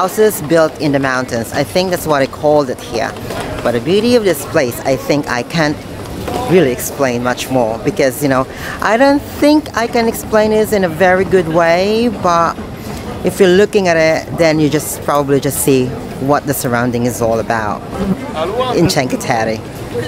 houses built in the mountains. I think that's what I called it here. But the beauty of this place, I think I can't really explain much more because you know I don't think I can explain this in a very good way but if you're looking at it then you just probably just see what the surrounding is all about in Cinque Terre.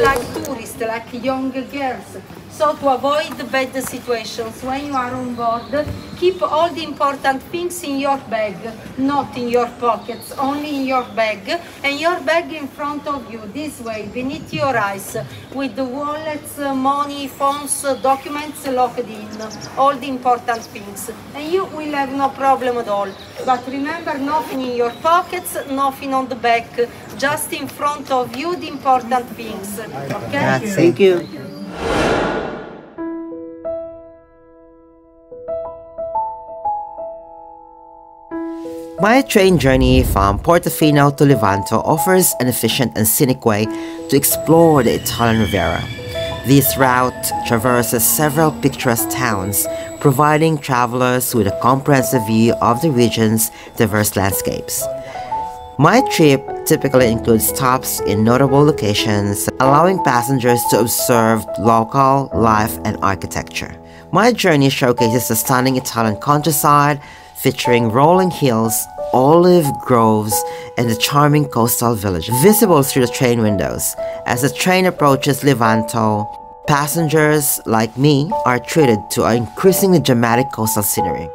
Like tourists, like young girls so to avoid bad situations when you are on board, keep all the important things in your bag, not in your pockets, only in your bag, and your bag in front of you, this way, beneath your eyes, with the wallets, uh, money, phones, uh, documents locked in, all the important things. And you will have no problem at all. But remember, nothing in your pockets, nothing on the back, just in front of you, the important things. Okay? Thank you. My train journey from Portofino to Levanto offers an efficient and scenic way to explore the Italian Riviera. This route traverses several picturesque towns, providing travelers with a comprehensive view of the region's diverse landscapes. My trip typically includes stops in notable locations, allowing passengers to observe local life and architecture. My journey showcases the stunning Italian countryside, featuring rolling hills, olive groves, and the charming coastal village visible through the train windows. As the train approaches Levanto, passengers like me are treated to an increasingly dramatic coastal scenery.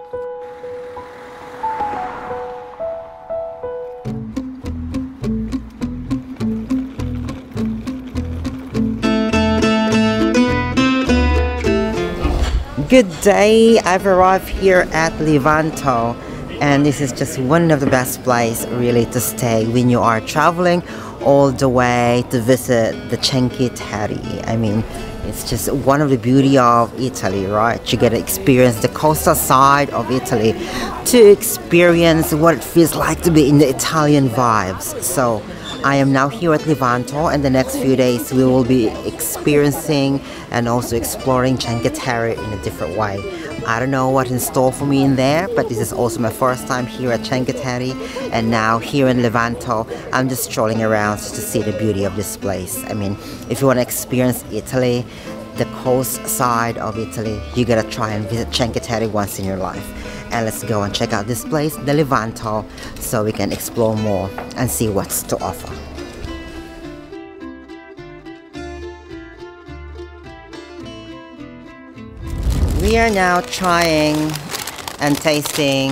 Good day, I've arrived here at Levanto and this is just one of the best places really to stay when you are traveling all the way to visit the Cinque Terre. I mean, it's just one of the beauty of Italy, right? You get to experience the coastal side of Italy to experience what it feels like to be in the Italian vibes. So I am now here at Levanto and the next few days we will be experiencing and also exploring Terre in a different way. I don't know what's in store for me in there, but this is also my first time here at Terre and now here in Levanto, I'm just strolling around to see the beauty of this place. I mean, if you want to experience Italy, the coast side of Italy, you gotta try and visit Terre once in your life. And let's go and check out this place, the Levanto, so we can explore more and see what's to offer. We are now trying and tasting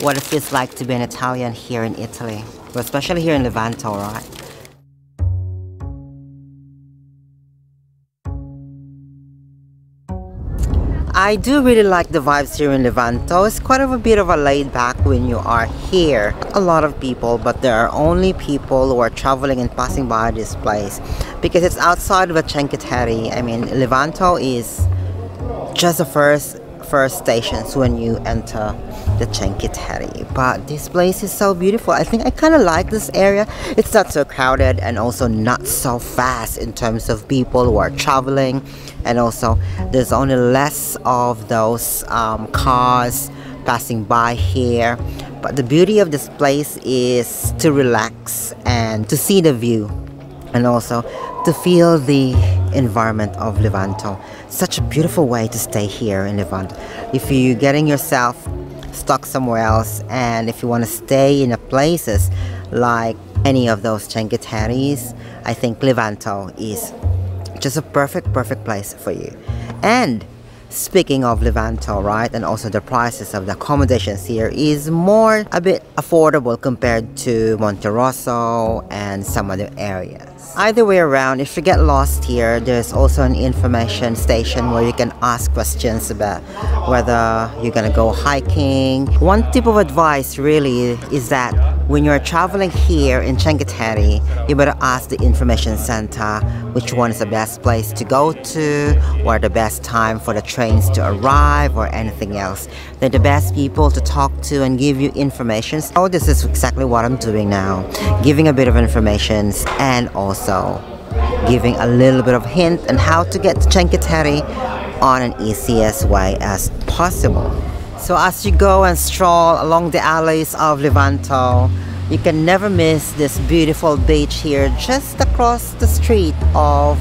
what it feels like to be an Italian here in Italy, especially here in Levanto, right? I do really like the vibes here in Levanto. It's quite of a bit of a laid back when you are here. A lot of people, but there are only people who are traveling and passing by this place because it's outside of the Cinque Terre. I mean, Levanto is just the first first stations when you enter the Terre. But this place is so beautiful. I think I kind of like this area. It's not so crowded and also not so fast in terms of people who are traveling. And also there's only less of those um, cars passing by here. But the beauty of this place is to relax and to see the view and also to feel the environment of Levanto. Such a beautiful way to stay here in Levanto. If you're getting yourself stuck somewhere else and if you want to stay in a places like any of those Cinque I think Levanto is just a perfect, perfect place for you. And Speaking of Levanto, right, and also the prices of the accommodations here is more a bit affordable compared to Monterosso and some other areas. Either way around, if you get lost here, there's also an information station where you can ask questions about whether you're gonna go hiking. One tip of advice really is that when you're traveling here in Terre, you better ask the information center which one is the best place to go to, or the best time for the trains to arrive, or anything else. They're the best people to talk to and give you information. So this is exactly what I'm doing now, giving a bit of information and also giving a little bit of hint on how to get to Terre on an easiest way as possible. So as you go and stroll along the alleys of Levanto, you can never miss this beautiful beach here just across the street of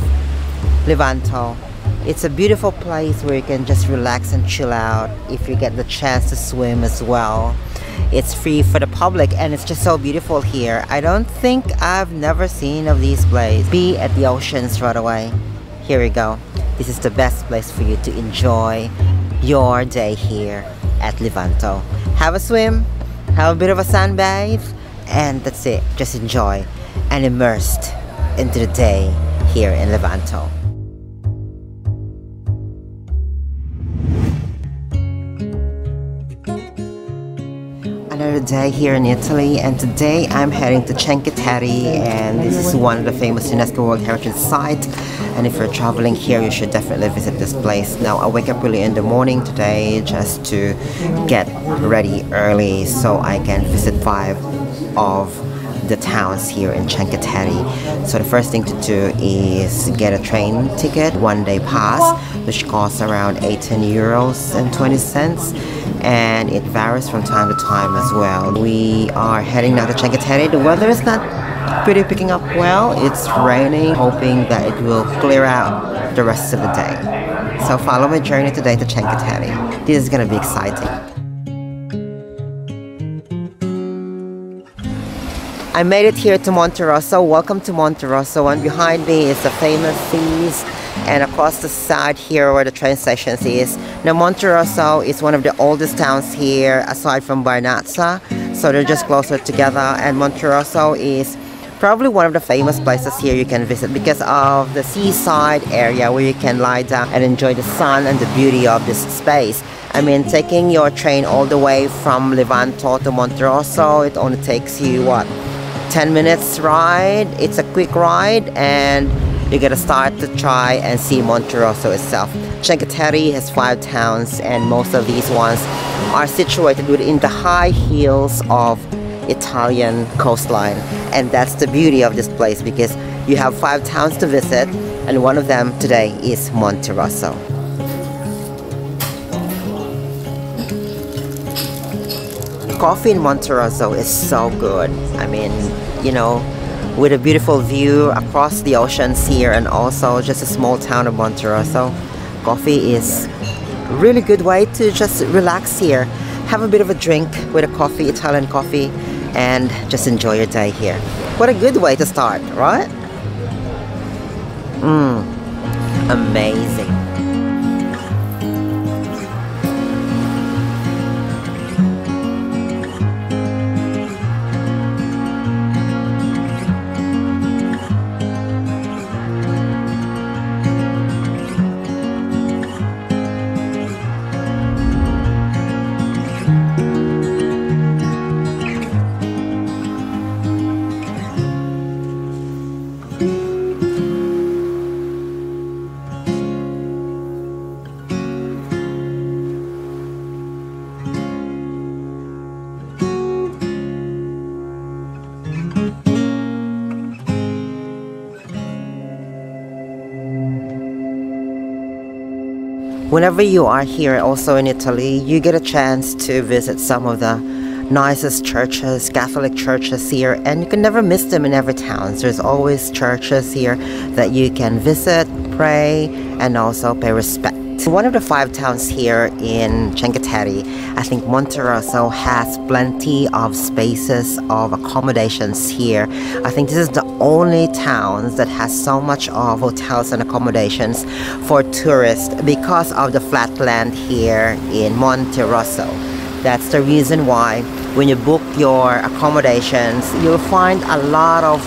Levanto. It's a beautiful place where you can just relax and chill out if you get the chance to swim as well. It's free for the public and it's just so beautiful here. I don't think I've never seen of these places. Be at the oceans right away. Here we go. This is the best place for you to enjoy your day here at Levanto. Have a swim, have a bit of a sunbathe, and that's it. Just enjoy and immersed into the day here in Levanto. Another day here in Italy and today I'm heading to Cinque Terre and this is one of the famous UNESCO World Heritage Site and if you're traveling here you should definitely visit this place. Now I wake up really in the morning today just to get ready early so I can visit five of the towns here in Cinque Terre. So the first thing to do is get a train ticket, one day pass, which costs around 18 euros and 20 cents and it varies from time to time as well. We are heading now to Cinque The weather is not pretty picking up well. It's raining, hoping that it will clear out the rest of the day. So follow my journey today to Cinque This is gonna be exciting. I made it here to Monterosso. Welcome to Monterosso. And behind me is the famous Seas and across the side here where the train station is. Now Monterosso is one of the oldest towns here aside from Vernazza. So they're just closer together and Monterosso is probably one of the famous places here you can visit because of the seaside area where you can lie down and enjoy the sun and the beauty of this space. I mean, taking your train all the way from Levanto to Monterosso, it only takes you, what, 10 minutes ride? It's a quick ride and you gotta start to try and see Monterosso itself. Cinque Terre has five towns and most of these ones are situated within the high hills of Italian coastline and that's the beauty of this place because you have five towns to visit and one of them today is Monterosso. Coffee in Monterosso is so good. I mean, you know, with a beautiful view across the oceans here and also just a small town of Monterosso. Coffee is a really good way to just relax here. Have a bit of a drink with a coffee, Italian coffee, and just enjoy your day here. What a good way to start, right? Mmm, amazing. Whenever you are here also in Italy, you get a chance to visit some of the nicest churches, Catholic churches here, and you can never miss them in every town. There's always churches here that you can visit, pray, and also pay respect. One of the five towns here in Cinque I think Monterosso has plenty of spaces of accommodations here. I think this is the only town that has so much of hotels and accommodations for tourists because of the flat land here in Monterosso. That's the reason why when you book your accommodations, you'll find a lot of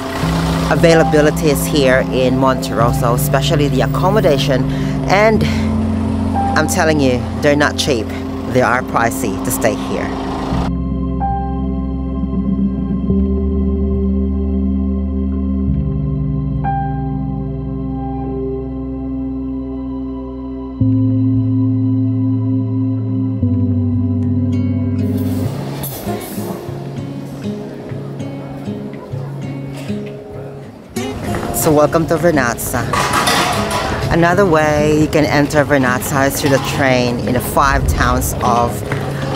availabilities here in Monterosso, especially the accommodation and I'm telling you, they're not cheap. They are pricey to stay here. So welcome to Vernazza. Another way you can enter Vernazza is through the train in the five towns of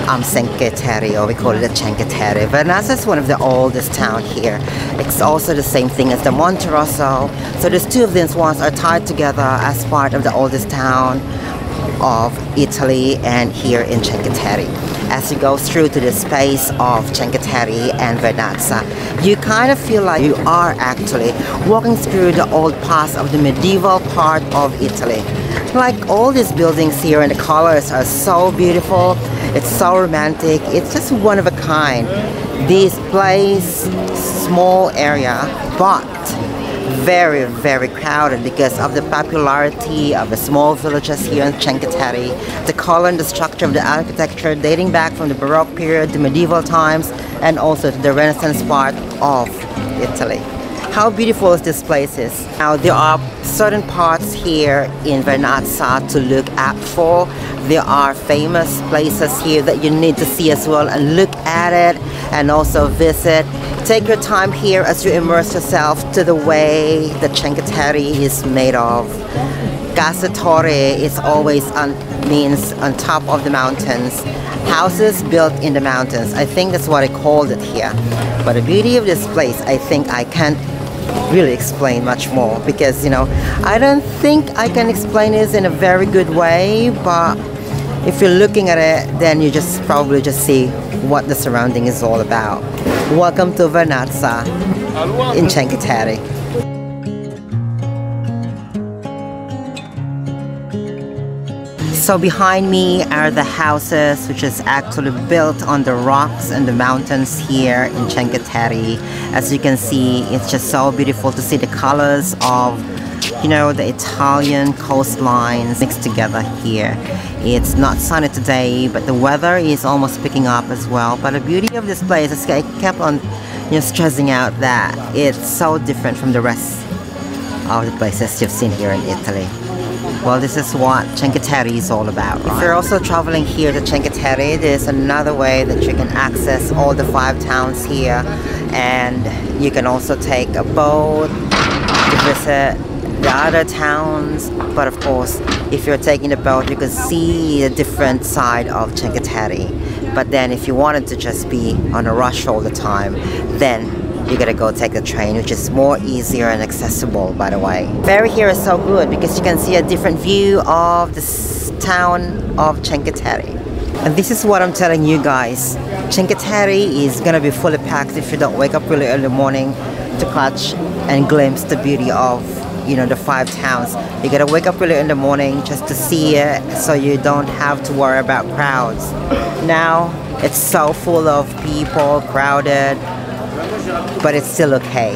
um, Cinque Terre, or we call it the Cinque Terre. Vernazza is one of the oldest town here. It's also the same thing as the Monterosso. So these two of these ones are tied together as part of the oldest town of Italy and here in Cinque Terre. As you go through to the space of Cinque and Vernazza, you kind of feel like you are actually walking through the old past of the medieval part of Italy. Like all these buildings here and the colors are so beautiful, it's so romantic, it's just one of a kind. This place, small area, but very, very crowded because of the popularity of the small villages here in Terre, the color and the structure of the architecture dating back from the Baroque period to medieval times and also to the Renaissance part of Italy. How beautiful this place is. Now there are certain parts here in Vernazza to look at for. There are famous places here that you need to see as well and look at it and also visit. Take your time here as you immerse yourself to the way the Cinque Terre is made of. Casa Torre is always on, means on top of the mountains. Houses built in the mountains. I think that's what I called it here. But the beauty of this place, I think I can't really explain much more because you know I don't think I can explain this in a very good way but if you're looking at it then you just probably just see what the surrounding is all about. Welcome to Vernazza in Cinque So behind me are the houses which is actually built on the rocks and the mountains here in Terre. As you can see, it's just so beautiful to see the colors of you know the Italian coastlines mixed together here. It's not sunny today, but the weather is almost picking up as well. But the beauty of this place is I kept on you know stressing out that it's so different from the rest of the places you've seen here in Italy. Well, this is what Cinque Terre is all about. Right? If you're also traveling here to Cinque Terre, there's another way that you can access all the five towns here. And you can also take a boat to visit the other towns. But of course, if you're taking the boat, you can see a different side of Cinque Terre. But then if you wanted to just be on a rush all the time, then you gotta go take the train which is more easier and accessible by the way. Ferry here is so good because you can see a different view of the town of Cinque. And this is what I'm telling you guys. Cinque is gonna be fully packed if you don't wake up really early in the morning to catch and glimpse the beauty of you know the five towns. You gotta wake up really in the morning just to see it so you don't have to worry about crowds. Now it's so full of people, crowded, but it's still okay.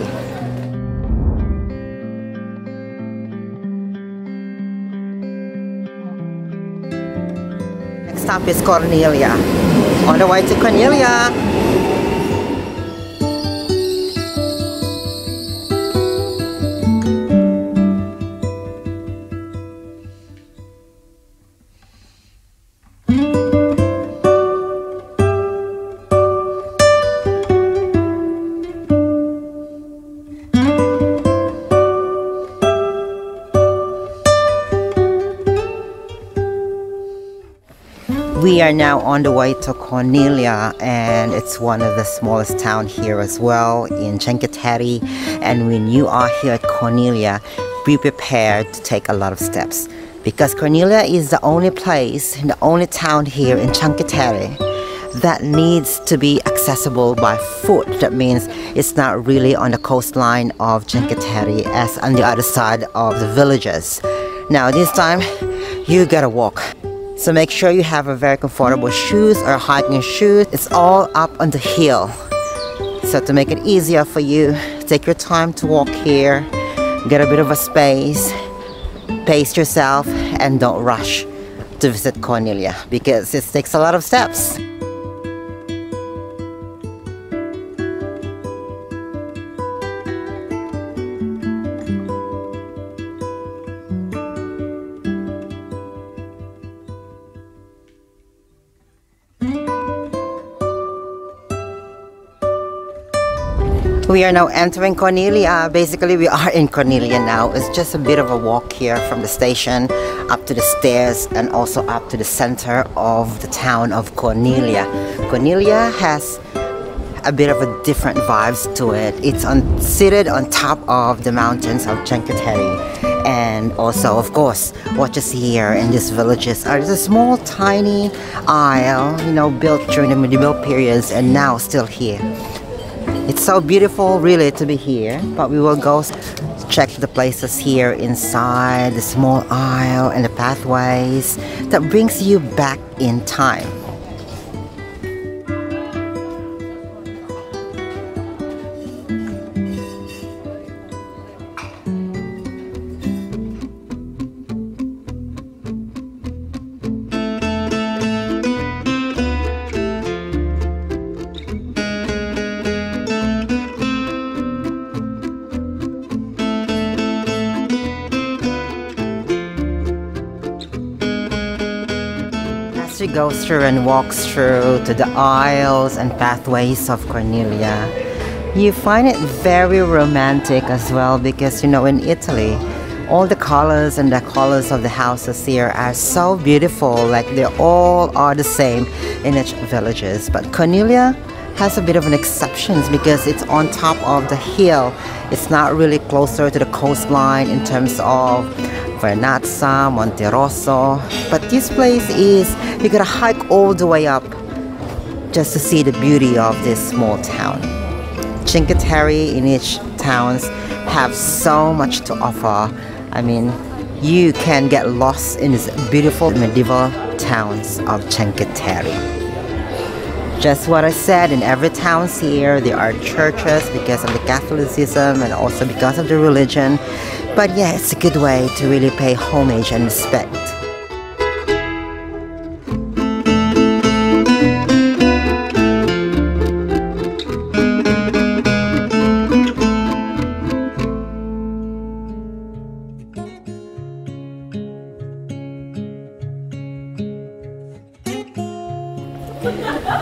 Next stop is Corniglia. On the way to Corniglia. We are now on the way to Corniglia and it's one of the smallest town here as well in Cinque and when you are here at Corniglia be prepared to take a lot of steps because Corniglia is the only place, the only town here in Cinque that needs to be accessible by foot. That means it's not really on the coastline of Cinque as on the other side of the villages. Now this time you gotta walk. So make sure you have a very comfortable shoes or hiking shoes. It's all up on the hill. So to make it easier for you, take your time to walk here, get a bit of a space, pace yourself, and don't rush to visit Corniglia because it takes a lot of steps. We are now entering Corniglia. Uh, basically, we are in Corniglia now. It's just a bit of a walk here from the station up to the stairs and also up to the center of the town of Corniglia. Corniglia has a bit of a different vibes to it. It's on, seated on top of the mountains of Cinque Terre. And also, of course, what you see here in these villages are a small, tiny isle, you know, built during the medieval periods and now still here. It's so beautiful really to be here, but we will go check the places here inside, the small aisle and the pathways that brings you back in time. And walks through to the aisles and pathways of Corniglia, you find it very romantic as well because you know in Italy all the colors and the colors of the houses here are so beautiful like they all are the same in each villages. But Corniglia has a bit of an exception because it's on top of the hill. It's not really closer to the coastline in terms of Vernazza, Monterosso. But this place is, you gotta hike all the way up just to see the beauty of this small town. Cinque Terre in each towns have so much to offer. I mean, you can get lost in these beautiful medieval towns of Cinque Terre. Just what I said, in every town here, there are churches because of the Catholicism and also because of the religion. But yeah, it's a good way to really pay homage and respect.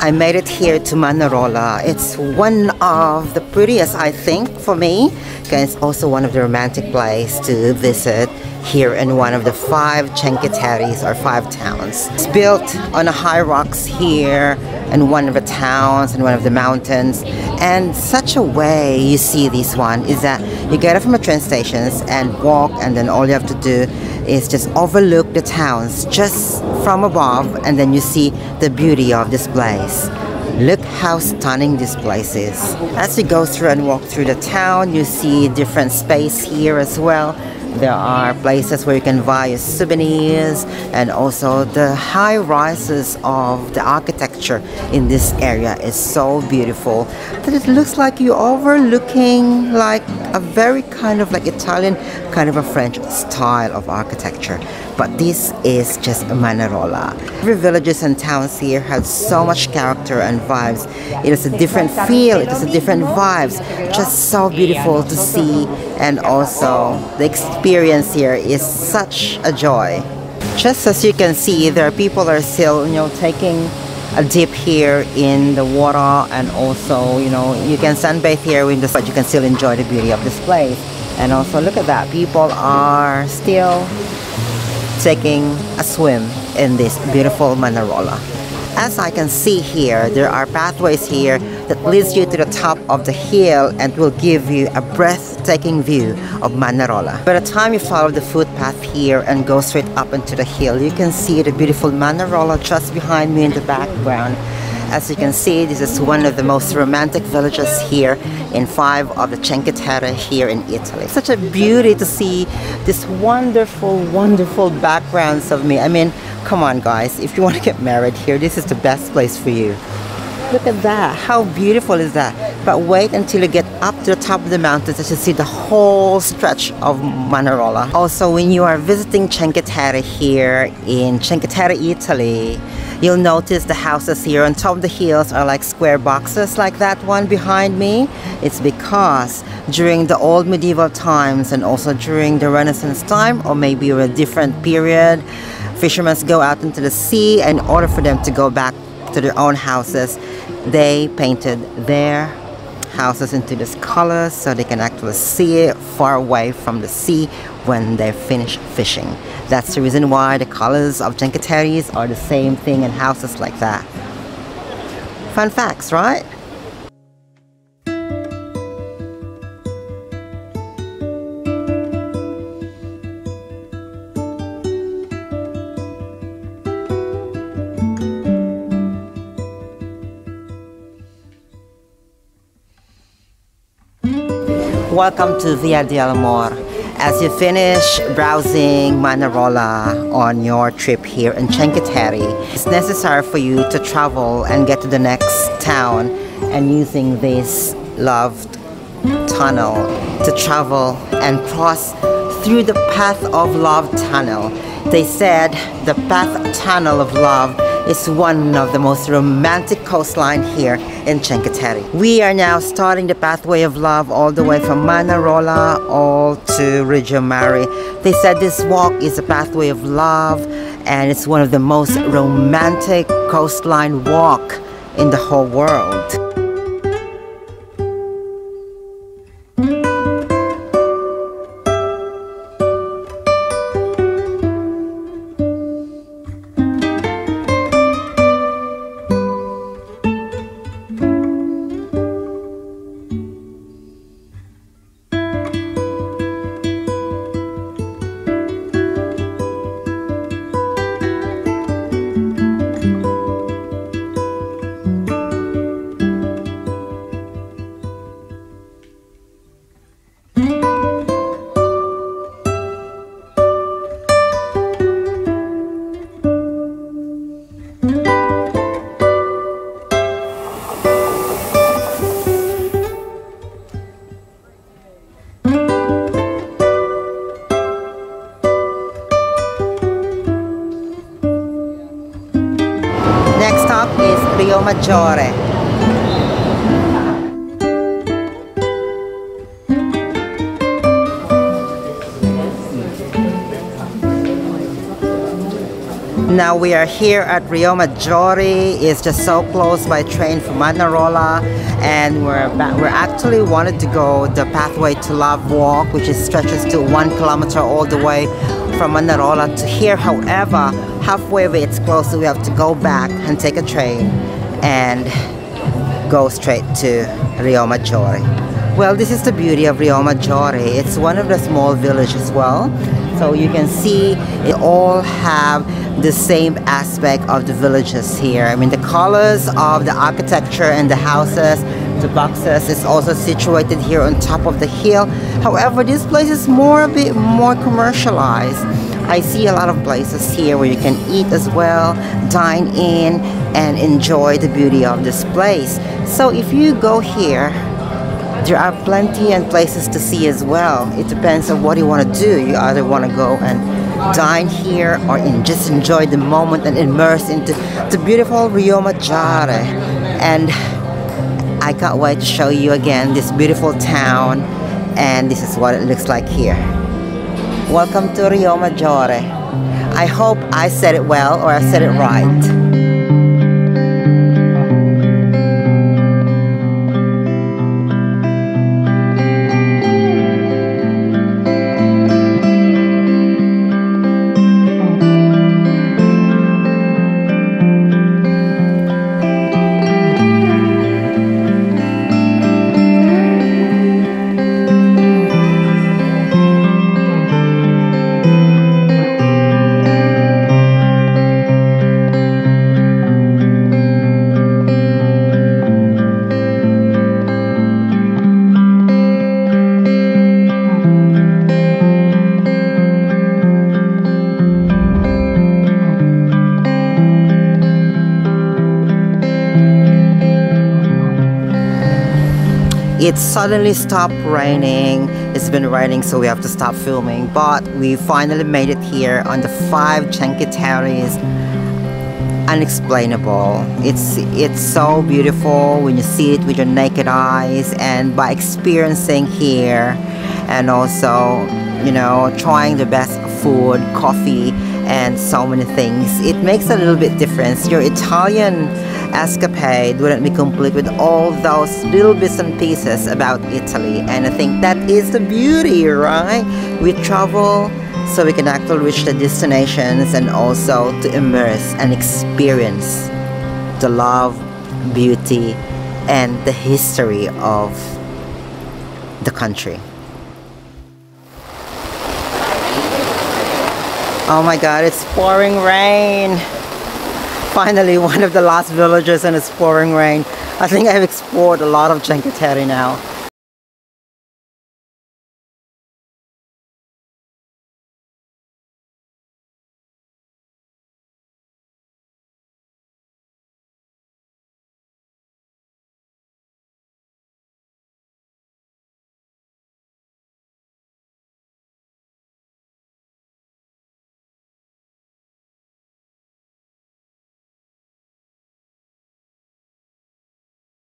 I made it here to Manarola. It's one of prettiest, I think, for me. It's also one of the romantic places to visit here in one of the five Terres or five towns. It's built on a high rocks here in one of the towns and one of the mountains. And such a way you see this one is that you get it from the train stations and walk and then all you have to do is just overlook the towns just from above and then you see the beauty of this place. Look how stunning this place is. As you go through and walk through the town, you see different space here as well. There are places where you can buy souvenirs and also the high rises of the architecture in this area is so beautiful that it looks like you're overlooking like a very kind of like Italian kind of a French style of architecture but this is just Manarola. Every villages and towns here have so much character and vibes. It is a different feel, it is a different vibes. Just so beautiful to see and also the experience here is such a joy. Just as you can see, there are people are still, you know, taking a dip here in the water and also, you know, you can sunbathe here in the but you can still enjoy the beauty of this place. And also look at that, people are still taking a swim in this beautiful Manarola. As I can see here, there are pathways here that leads you to the top of the hill and will give you a breathtaking view of Manarola. By the time you follow the footpath here and go straight up into the hill, you can see the beautiful Manarola just behind me in the background. As you can see, this is one of the most romantic villages here in five of the Cinque Terre here in Italy. Such a beauty to see this wonderful, wonderful backgrounds of me. I mean, come on guys, if you want to get married here, this is the best place for you. Look at that, how beautiful is that? But wait until you get up to the top of the mountains to see the whole stretch of Manarola. Also, when you are visiting Cinque Terre here in Cinque Terre, Italy, you'll notice the houses here on top of the hills are like square boxes like that one behind me. It's because during the old medieval times and also during the Renaissance time or maybe a different period, fishermen go out into the sea in order for them to go back to their own houses they painted their houses into this color so they can actually see it far away from the sea when they finish fishing. That's the reason why the colors of Cinque are the same thing in houses like that. Fun facts, right? Welcome to Via dell'Amore. As you finish browsing Manarola on your trip here in Cinque Terre, it's necessary for you to travel and get to the next town and using this loved tunnel to travel and cross through the Path of Love tunnel. They said the Path Tunnel of Love is one of the most romantic coastline here in Cinque Terre. We are now starting the pathway of love all the way from Manarola all to Riomaggiore. They said this walk is a pathway of love and it's one of the most romantic coastline walk in the whole world. Maggiore. Now we are here at Riomaggiore. It's just so close by train from Manarola, and we're we're actually wanted to go the pathway to Love Walk, which is stretches to one kilometer all the way from Manarola to here. However, halfway it's closed, so we have to go back and take a train and go straight to Riomaggiore. Well, this is the beauty of Riomaggiore. It's one of the small villages as well. So you can see they all have the same aspect of the villages here. I mean, the colors of the architecture and the houses, the boxes is also situated here on top of the hill. However, this place is more a bit more commercialized. I see a lot of places here where you can eat as well, dine in, and enjoy the beauty of this place. So if you go here, there are plenty and places to see as well. It depends on what you want to do. You either want to go and dine here or in, just enjoy the moment and immerse into the beautiful Riomaggiore. And I can't wait to show you again this beautiful town and this is what it looks like here. Welcome to Riomaggiore. I hope I said it well or I said it right. It suddenly stopped raining. It's been raining, so we have to stop filming. But we finally made it here on the five Terres. Unexplainable. It's it's so beautiful when you see it with your naked eyes, and by experiencing here, and also, you know, trying the best food, coffee, and so many things. It makes a little bit difference. Your Italian escapade wouldn't be complete with all those little bits and pieces about Italy. And I think that is the beauty, right? We travel so we can actually reach the destinations and also to immerse and experience the love, beauty, and the history of the country. Oh my god, it's pouring rain. Finally, one of the last villages it's pouring rain. I think I've explored a lot of Terre now.